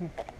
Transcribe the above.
Hmm.